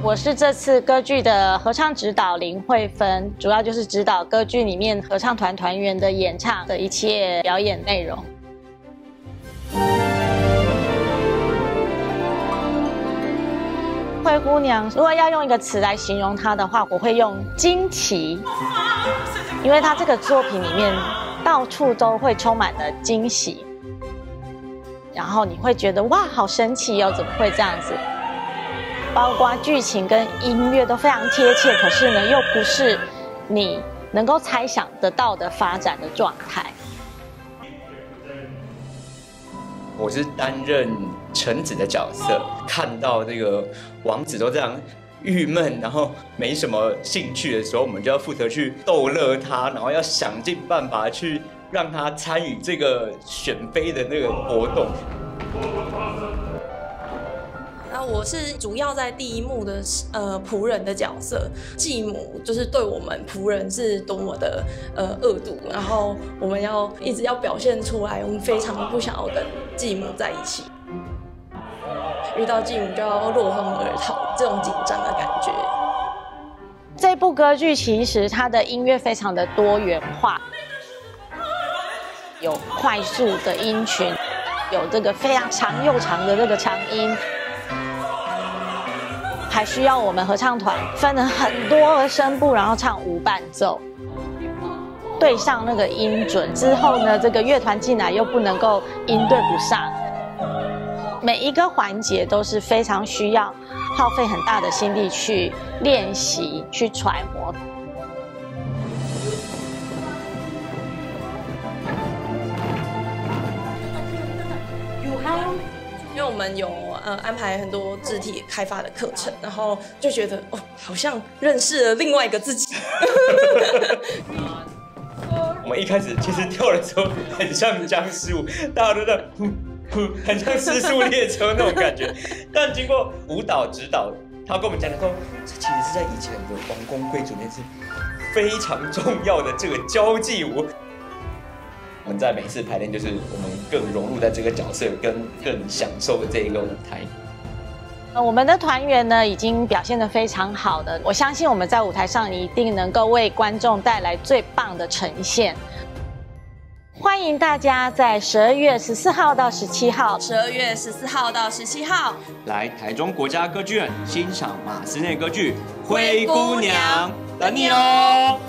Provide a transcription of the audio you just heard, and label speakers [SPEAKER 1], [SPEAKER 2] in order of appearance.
[SPEAKER 1] 我是这次歌剧的合唱指导林慧芬，主要就是指导歌剧里面合唱团团员的演唱的一切表演内容。灰姑娘，如果要用一个词来形容她的话，我会用惊奇，因为她这个作品里面到处都会充满了惊喜，然后你会觉得哇，好神奇哦，怎么会这样子？包括剧情跟音乐都非常贴切，可是呢，又不是你能够猜想得到的发展的状态。
[SPEAKER 2] 我是担任臣子的角色，看到这个王子都这样郁闷，然后没什么兴趣的时候，我们就要负责去逗乐他，然后要想尽办法去让他参与这个选妃的那个活动。
[SPEAKER 3] 那我是主要在第一幕的呃仆人的角色，继母就是对我们仆人是多么的呃恶毒，然后我们要一直要表现出来，我们非常不想要跟继母在一起，遇到继母就要落荒而逃，这种紧张的感觉。
[SPEAKER 1] 这部歌剧其实它的音乐非常的多元化，有快速的音群，有这个非常长又长的这个长音。还需要我们合唱团分了很多个声部，然后唱无伴奏，对上那个音准之后呢，这个乐团进来又不能够音对不上，每一个环节都是非常需要耗费很大的心力去练习、去揣摩。
[SPEAKER 3] 我们有呃安排很多肢体开发的课程，然后就觉得哦，好像认识了另外一个自己。
[SPEAKER 2] 我们一开始其实跳的时候很像僵尸舞，大家都在呼呼，很像失速列车那种感觉。但经过舞蹈指导，他跟我们讲的说，这其实是在以前的王公贵族那是非常重要的这个交际舞。我们在每次排练，就是我们更融入在这个角色，跟更享受这一个舞台。
[SPEAKER 1] 呃，我们的团员呢，已经表现的非常好的，我相信我们在舞台上一定能够为观众带来最棒的呈现。欢迎大家在十二月十四号到十七号，
[SPEAKER 3] 十二月十四号到十七号
[SPEAKER 2] 来台中国家歌剧院欣赏马斯内歌剧《灰姑娘》，等你哦。